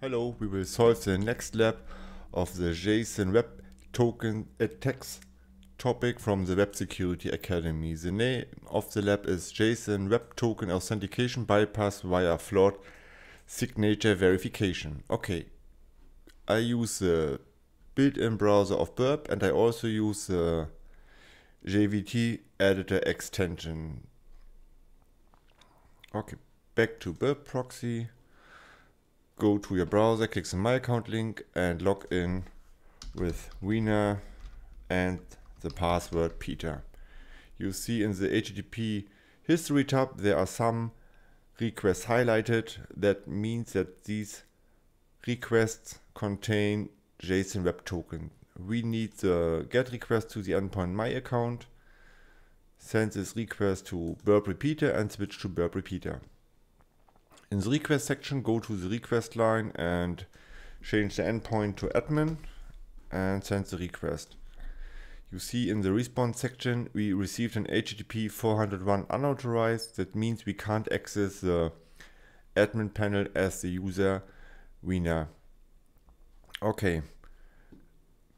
Hello, we will solve the next lab of the JSON Web Token attacks topic from the Web Security Academy. The name of the lab is JSON Web Token Authentication Bypass via Flawed Signature Verification. Okay, I use the built-in browser of Burp and I also use the JWT editor extension. Okay, back to Burp proxy go to your browser, click the My Account link and log in with Wiener and the password Peter. You see in the HTTP history tab there are some requests highlighted. That means that these requests contain JSON Web Token. We need the GET request to the endpoint My Account, send this request to Burp Repeater and switch to Burp Repeater. In the request section, go to the request line and change the endpoint to admin and send the request. You see in the response section, we received an HTTP 401 unauthorized. That means we can't access the admin panel as the user Wiener. Okay,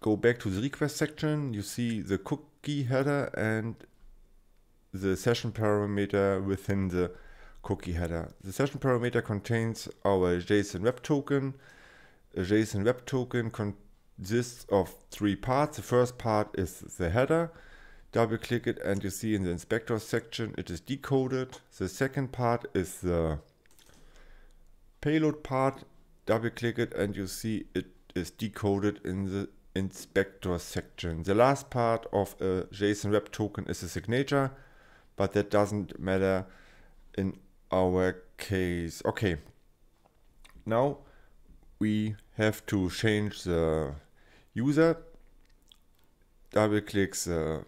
go back to the request section. You see the cookie header and the session parameter within the cookie header. The session parameter contains our JSON Web Token. A JSON Web Token consists of three parts. The first part is the header. Double click it and you see in the inspector section it is decoded. The second part is the payload part. Double click it and you see it is decoded in the inspector section. The last part of a JSON Web Token is a signature, but that doesn't matter in our case. Okay, now we have to change the user. Double click the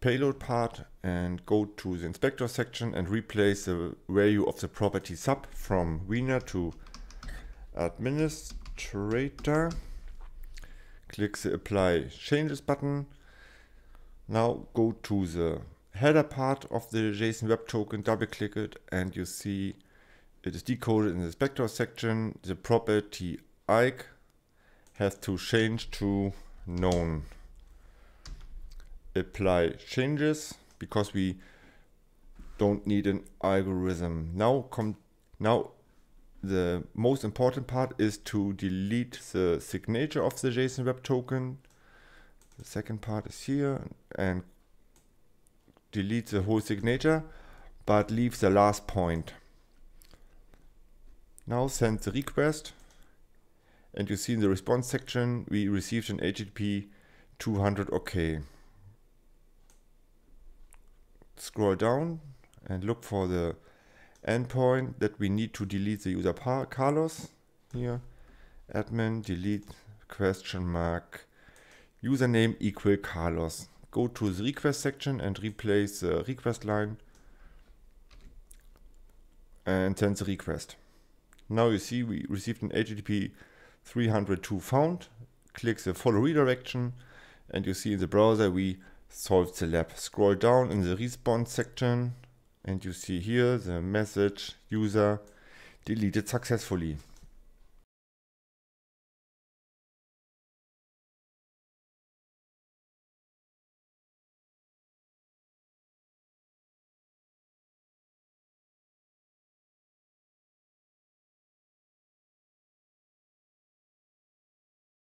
payload part and go to the inspector section and replace the value of the property sub from Wiener to administrator. Click the apply changes button. Now go to the header part of the JSON Web Token, double click it, and you see it is decoded in the inspector section. The property IKE has to change to known. Apply changes because we don't need an algorithm. Now come now the most important part is to delete the signature of the JSON Web Token. The second part is here and delete the whole signature, but leave the last point. Now send the request and you see in the response section we received an HTTP 200 OK. Scroll down and look for the endpoint that we need to delete the user Carlos here. Admin delete question mark username equal Carlos go to the request section and replace the request line and send the request. Now you see we received an HTTP 302 found. Click the follow redirection and you see in the browser we solved the lab. Scroll down in the response section and you see here the message user deleted successfully.